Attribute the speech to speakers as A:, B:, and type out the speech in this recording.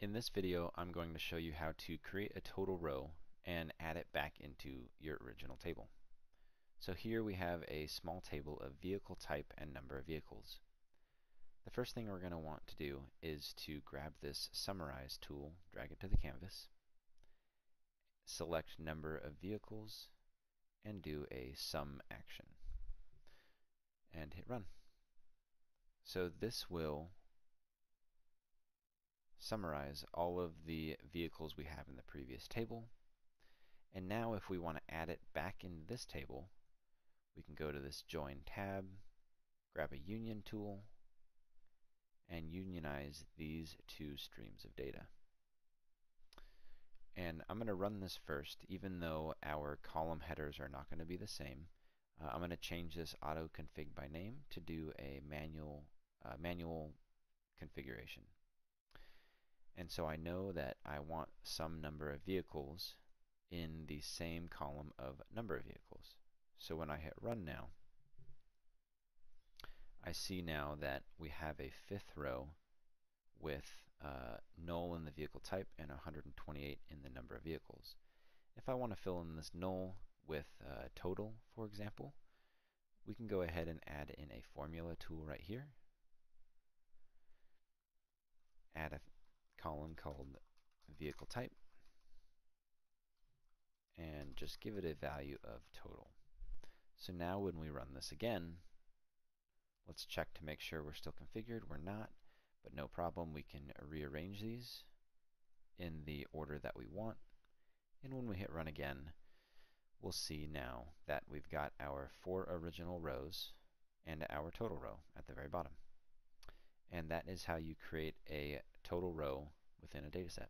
A: In this video, I'm going to show you how to create a total row and add it back into your original table. So here we have a small table of vehicle type and number of vehicles. The first thing we're going to want to do is to grab this Summarize tool, drag it to the canvas, select number of vehicles, and do a sum action. And hit run. So this will summarize all of the vehicles we have in the previous table. And now if we want to add it back into this table, we can go to this Join tab, grab a Union tool, and unionize these two streams of data. And I'm going to run this first, even though our column headers are not going to be the same. Uh, I'm going to change this auto config by name to do a manual uh, manual configuration. And so I know that I want sum number of vehicles in the same column of number of vehicles. So when I hit run now, I see now that we have a fifth row with uh, null in the vehicle type and 128 in the number of vehicles. If I want to fill in this null with uh, total, for example, we can go ahead and add in a formula tool right here. Add a column called vehicle type and just give it a value of total. So now when we run this again, let's check to make sure we're still configured. We're not, but no problem. We can rearrange these in the order that we want. And when we hit run again, we'll see now that we've got our four original rows and our total row at the very bottom. And that is how you create a total row within a dataset.